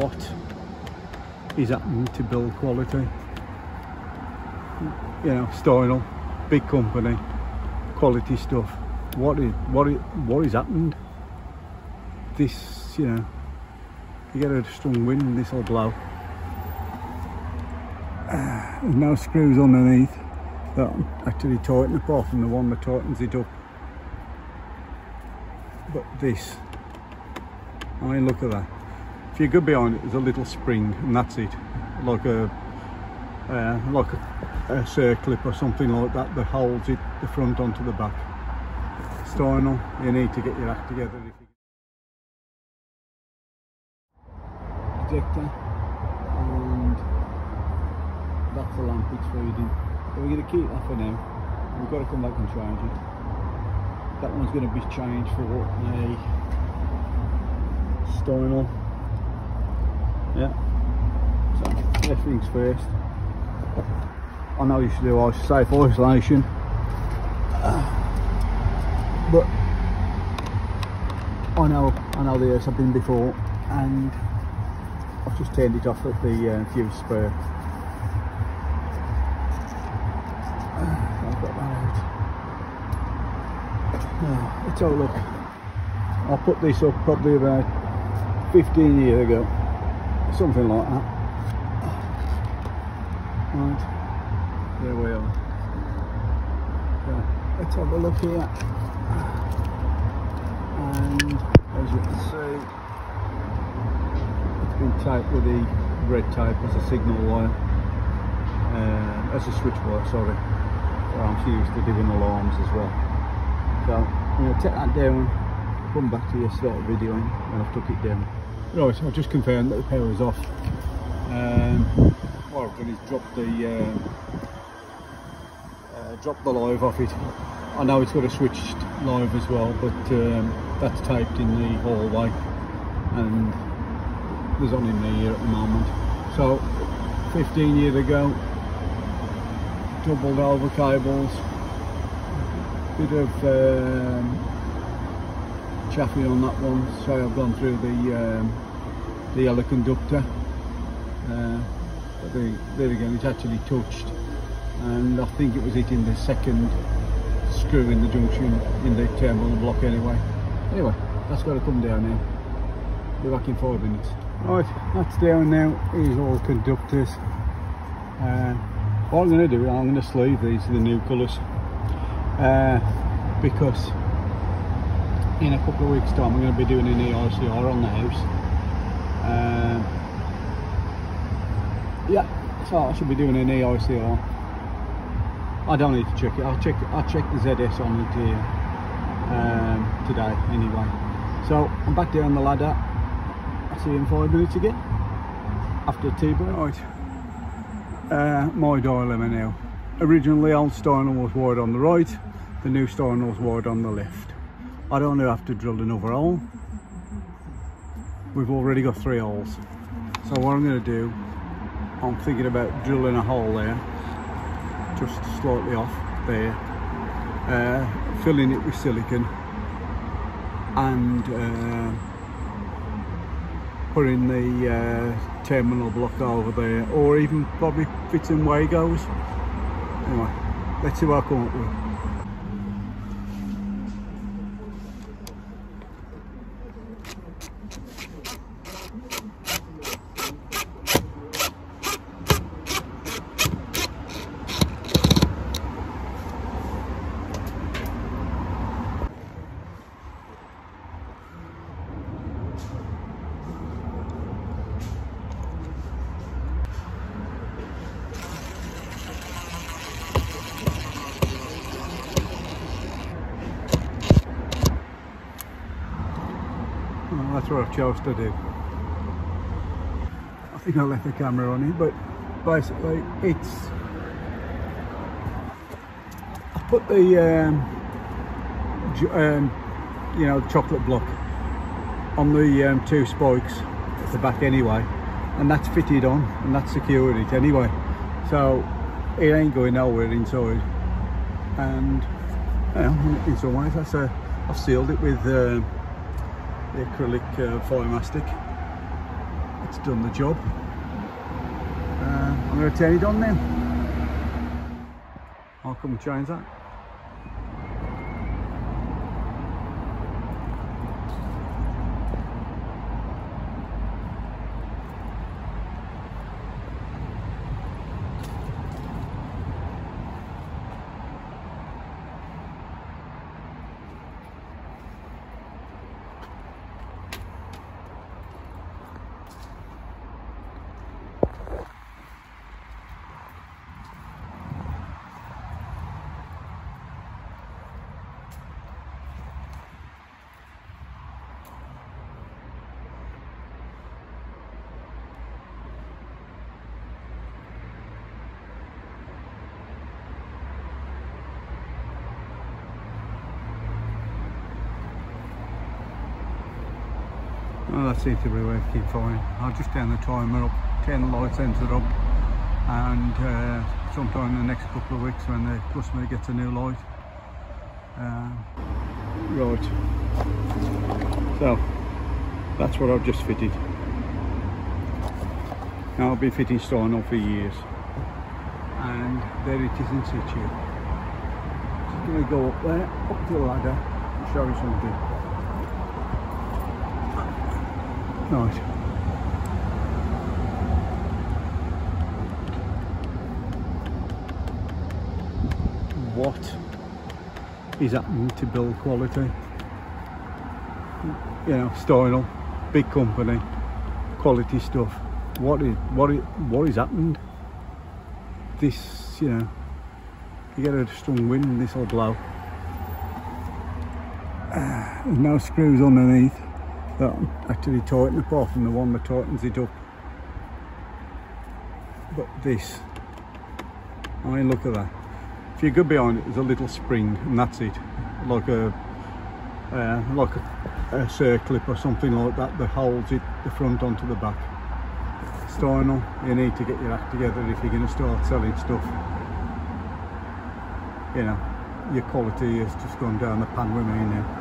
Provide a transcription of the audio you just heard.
what is happening to build quality. You know, Steinel, big company, quality stuff. What is what is what is happened? This, you know, you get a strong wind, this will blow. There's no screws underneath that actually tighten apart from the one that tightens it up. But this, I mean look at that. You go behind it, there's a little spring and that's it. Like a uh, like a, a circlip or something like that that holds it the front onto the back. Steinel, you need to get your act together. Ejector and that's the lamp it's feeding. But we're going to keep that for now. We've got to come back and change it. That one's going to be changed for a Steinel. Yeah. So everything's first. I know you should do safe isolation, but I know I know the house before, and I've just turned it off at the uh, fuse spur. I've got that out. Now, let's have a look. I put this up probably about 15 years ago, something like that. Right. There we are. Let's have a look here and as you can see it's been taped with the red tape as a signal wire. Uh, as a switch wire sorry I'm used to doing alarms as well. So I'm going to take that down come back to you start videoing when I've took it down right I've just confirmed that the power is off um, what I've done is drop the uh, drop the live off it. I know it's got a switched live as well, but um, that's taped in the hallway and there's only me here at the moment. So 15 years ago, doubled over cables, bit of um, chaffing on that one, so I've gone through the um, the yellow conductor. Uh, but the, there again, it's actually touched and I think it was hitting the second screw in the junction in the terminal block anyway. Anyway, that's got to come down now. Be back in five minutes. Right, that's down now. Here's all conductors. Uh, what I'm going to do, I'm going to sleeve these the new colours uh, because in a couple of weeks time I'm going to be doing an EICR on the house. Uh, yeah, so I should be doing an EICR I don't need to check it. I'll check. I'll check the ZS on it here um, today anyway. So I'm back down the ladder. I'll see you in five minutes again after tea break. Right, uh, my dilemma now. Originally, old Steinel was wired on the right. The new Steinel was wired on the left. I don't know if I have to drill another hole. We've already got three holes. So what I'm going to do, I'm thinking about drilling a hole there just slightly off there uh, filling it with silicon and uh, putting the uh, terminal block over there or even probably fitting Wagos anyway let's see what I come up with that's what I've chose to do. I think I left the camera on it, but basically it's I put the um, um, you know chocolate block on the um, two spikes at the back anyway and that's fitted on and that's secured it anyway so it ain't going nowhere inside and in some ways that's a I've sealed it with uh, the acrylic uh, foil mastic it's done the job. Uh, I'm going to turn it on now. I'll come and change that. Well, that seems to be working fine. I'll just turn the timer up, turn the light sensor up, and uh, sometime in the next couple of weeks when the customer gets a new light. Uh, right. So, that's what I've just fitted. Now I've been fitting Steinel for years. And there it is in situ. Just going to go up there, up to the ladder, and show you something. Right. What is happening to build quality? You know, Steinel, big company, quality stuff. What is what is what is happened? This, you know, you get a strong wind this will blow. Uh, there's no screws underneath that actually tighten apart from the one that tightens it up. But this I mean look at that. If you go behind it there's a little spring and that's it. Like a uh, like a, a circlip or something like that that holds it the front onto the back. Steinel you need to get your act together if you're going to start selling stuff. You know your quality has just gone down the pan with me now